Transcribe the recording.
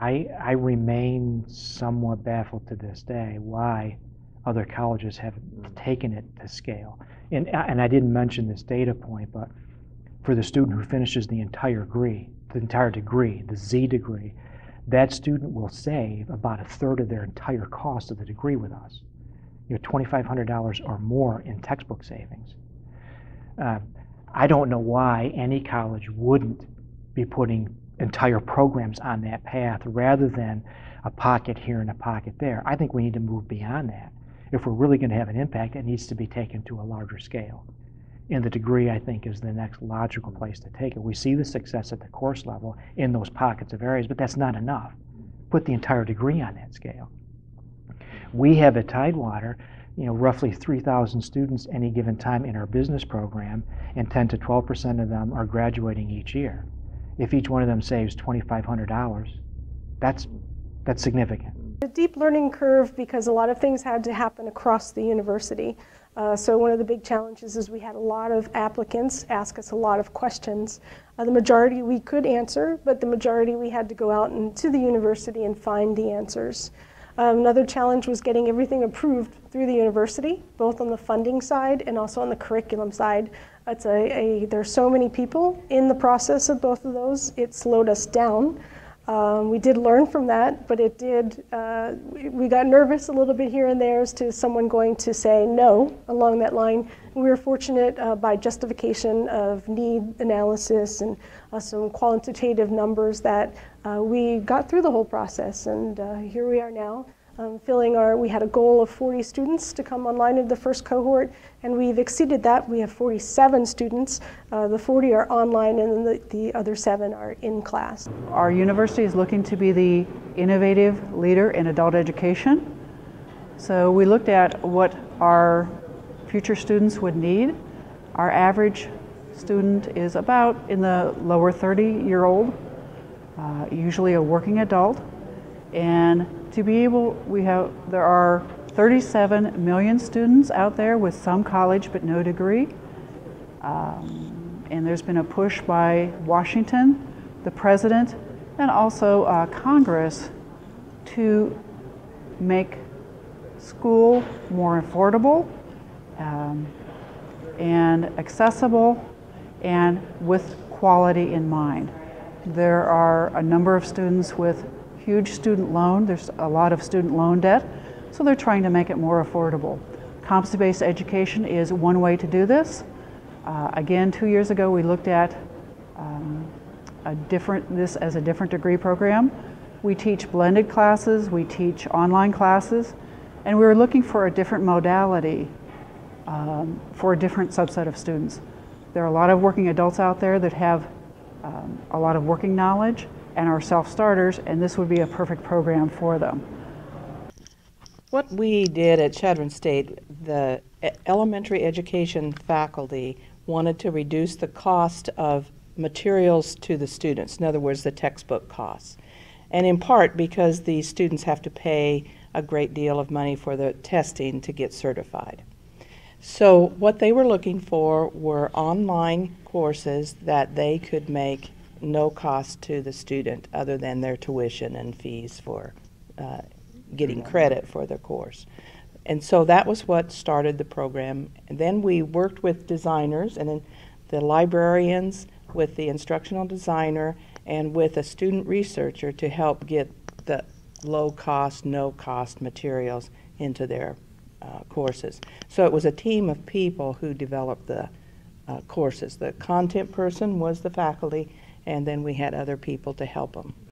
I, I remain somewhat baffled to this day why other colleges have taken it to scale. And, and I didn't mention this data point, but for the student who finishes the entire degree, the entire degree, the Z degree, that student will save about a third of their entire cost of the degree with us. You know, $2,500 or more in textbook savings. Uh, I don't know why any college wouldn't be putting entire programs on that path rather than a pocket here and a pocket there. I think we need to move beyond that. If we're really going to have an impact, it needs to be taken to a larger scale. And the degree, I think, is the next logical place to take it. We see the success at the course level in those pockets of areas, but that's not enough. Put the entire degree on that scale. We have at Tidewater, you know, roughly 3,000 students any given time in our business program, and 10 to 12 percent of them are graduating each year. If each one of them saves $2,500, that's that's significant. A deep learning curve because a lot of things had to happen across the university. Uh, so one of the big challenges is we had a lot of applicants ask us a lot of questions. Uh, the majority we could answer, but the majority we had to go out into the university and find the answers. Um, another challenge was getting everything approved through the university, both on the funding side and also on the curriculum side. It's a, a, there's so many people in the process of both of those, it slowed us down. Um, we did learn from that, but it did, uh, we got nervous a little bit here and there as to someone going to say no along that line. We were fortunate uh, by justification of need analysis and uh, some quantitative numbers that uh, we got through the whole process, and uh, here we are now um, filling our, we had a goal of 40 students to come online in the first cohort, and we've exceeded that. We have 47 students. Uh, the 40 are online, and the, the other seven are in class. Our university is looking to be the innovative leader in adult education. So we looked at what our future students would need. Our average student is about in the lower 30 year old, uh, usually a working adult. And to be able, we have, there are 37 million students out there with some college but no degree. Um, and there's been a push by Washington, the president, and also uh, Congress to make school more affordable um, and accessible and with quality in mind. There are a number of students with huge student loan. There's a lot of student loan debt, so they're trying to make it more affordable. Competency-based education is one way to do this. Uh, again, two years ago, we looked at um, a different, this as a different degree program. We teach blended classes, we teach online classes, and we were looking for a different modality um, for a different subset of students. There are a lot of working adults out there that have um, a lot of working knowledge, and are self-starters, and this would be a perfect program for them. What we did at Chadron State, the elementary education faculty wanted to reduce the cost of materials to the students, in other words, the textbook costs. And in part because the students have to pay a great deal of money for the testing to get certified. So what they were looking for were online courses that they could make no cost to the student other than their tuition and fees for uh, getting credit for their course. And so that was what started the program. And then we worked with designers and then the librarians with the instructional designer and with a student researcher to help get the low cost, no cost materials into their uh, courses. So it was a team of people who developed the uh, courses. The content person was the faculty, and then we had other people to help them.